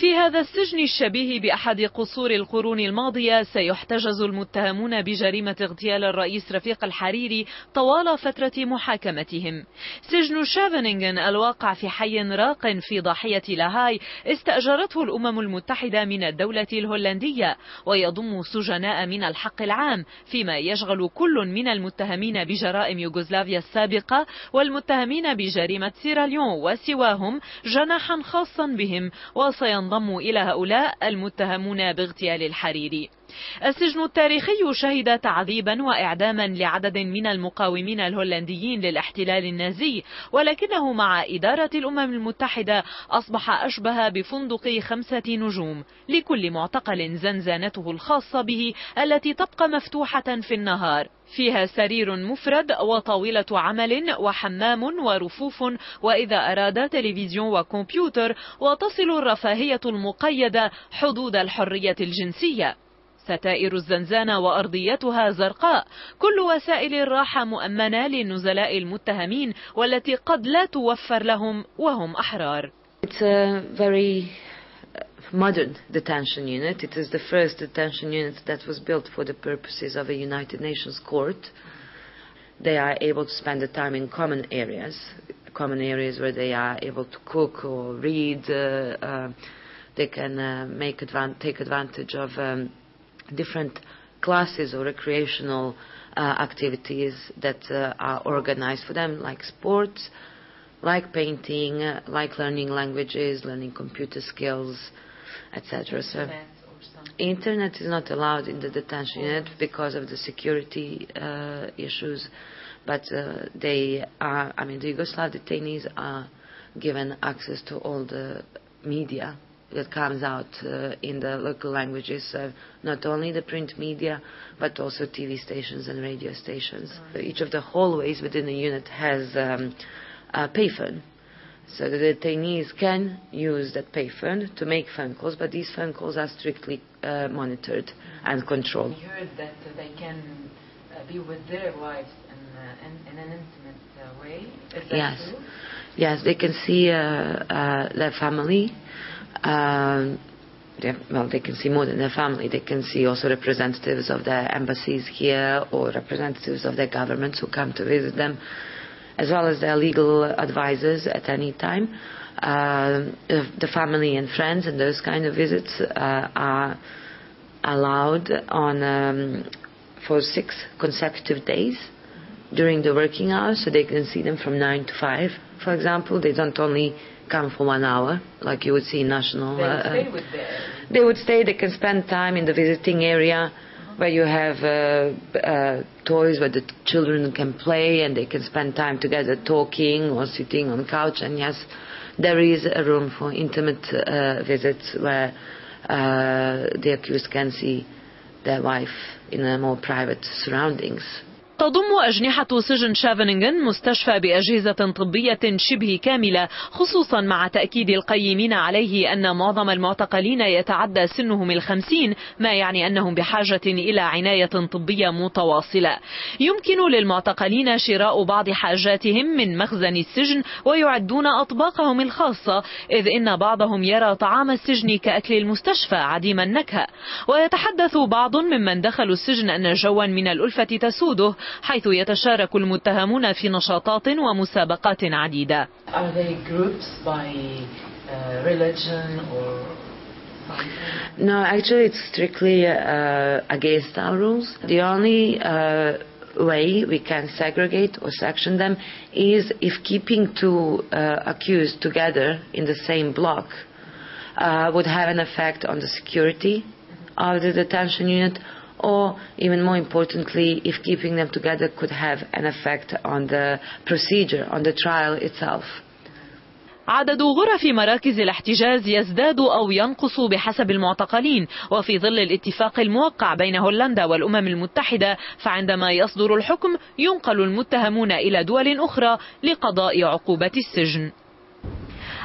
في هذا السجن الشبيه بأحد قصور القرون الماضية سيحتجز المتهمون بجريمة اغتيال الرئيس رفيق الحريري طوال فترة محاكمتهم. سجن شافنينغن الواقع في حي راق في ضاحية لاهاي استأجرته الأمم المتحدة من الدولة الهولندية ويضم سجناء من الحق العام فيما يشغل كل من المتهمين بجرائم يوغوسلافيا السابقة والمتهمين بجريمة سيراليون وسواهم جناحا خاصا بهم وسينضم إلى هؤلاء المتهمون باغتيال الحريري. السجن التاريخي شهد تعذيبا وإعداما لعدد من المقاومين الهولنديين للاحتلال النازي ولكنه مع إدارة الأمم المتحدة أصبح أشبه بفندق خمسة نجوم لكل معتقل زنزانته الخاصة به التي تبقى مفتوحة في النهار. فيها سرير مفرد وطاولة عمل وحمام ورفوف وإذا أراد تلفزيون وكمبيوتر وتصل الرفاهية المقيدة حدود الحرية الجنسية. ستائر الزنزانة وأرضيتها زرقاء كل وسائل الراحة مؤمنة للنزلاء المتهمين والتي قد لا توفر لهم وهم أحرار It's a very modern detention unit. It is the first detention unit that was built for the purposes of a United Nations court. They are able to spend the time in common areas, common areas where they are able to cook or read. Uh, uh, they can uh, make advan- take advantage of um, different classes or recreational uh, activities that uh, are organized for them, like sports, like painting, uh, like learning languages, learning computer skills, etc. So, internet is not allowed in the detention unit because of the security uh, issues, but uh, they are. I mean, the Yugoslav detainees are given access to all the media that comes out uh, in the local languages, so not only the print media, but also TV stations and radio stations. Right. Each of the hallways within the unit has um, a payphone. So the detainees can use that payphone to make phone calls, but these phone calls are strictly uh, monitored and controlled. We heard that uh, they can uh, be with their wives in, uh, in, in an intimate uh, way. Is that yes. true? Yes, they can see their family. Um, well, they can see more than their family. They can see also representatives of their embassies here or representatives of their governments who come to visit them, as well as their legal advisors at any time. Uh, the family and friends and those kind of visits uh, are allowed on um, for six consecutive days during the working hours, so they can see them from nine to five, for example. They don't only come for one hour, like you would see in national. They would uh, stay with them. They would stay. They can spend time in the visiting area uh-huh. where you have uh, uh, toys where the children can play and they can spend time together talking or sitting on the couch. And yes, there is a room for intimate uh, visits where uh, the accused can see their wife in a more private surroundings. تضم أجنحة سجن شافنينغن مستشفى بأجهزة طبية شبه كاملة خصوصا مع تأكيد القيمين عليه أن معظم المعتقلين يتعدى سنهم الخمسين ما يعني أنهم بحاجة إلى عناية طبية متواصلة. يمكن للمعتقلين شراء بعض حاجاتهم من مخزن السجن ويعدون أطباقهم الخاصة إذ إن بعضهم يرى طعام السجن كأكل المستشفى عديم النكهة. ويتحدث بعض ممن دخلوا السجن أن جوا من الألفة تسوده حيث يتشارك المتهمون في نشاطات ومسابقات عديدة. Are they groups by uh, religion or No, actually, it's strictly uh, against our rules. The only uh, way we can segregate or section them is if keeping two uh, accused together in the same block uh, would have an effect on the security of the detention unit or even more importantly, if keeping them together could have an effect on the procedure, on the trial itself. عدد غرف مراكز الاحتجاز يزداد أو ينقص بحسب المعتقلين وفي ظل الاتفاق الموقع بين هولندا والأمم المتحدة فعندما يصدر الحكم ينقل المتهمون إلى دول أخرى لقضاء عقوبة السجن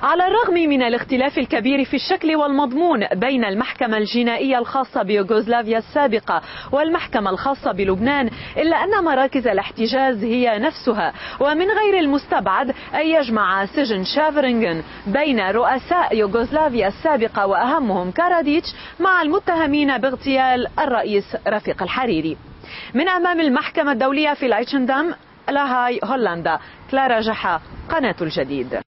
على الرغم من الاختلاف الكبير في الشكل والمضمون بين المحكمة الجنائية الخاصة بيوغوسلافيا السابقة والمحكمة الخاصة بلبنان إلا أن مراكز الاحتجاز هي نفسها. ومن غير المستبعد أن يجمع سجن شافرينغن بين رؤساء يوغوسلافيا السابقة وأهمهم كاراديتش مع المتهمين باغتيال الرئيس رفيق الحريري. من أمام المحكمة الدولية في لايتشندام لاهاي هولندا. كلارا جحا قناة الجديد.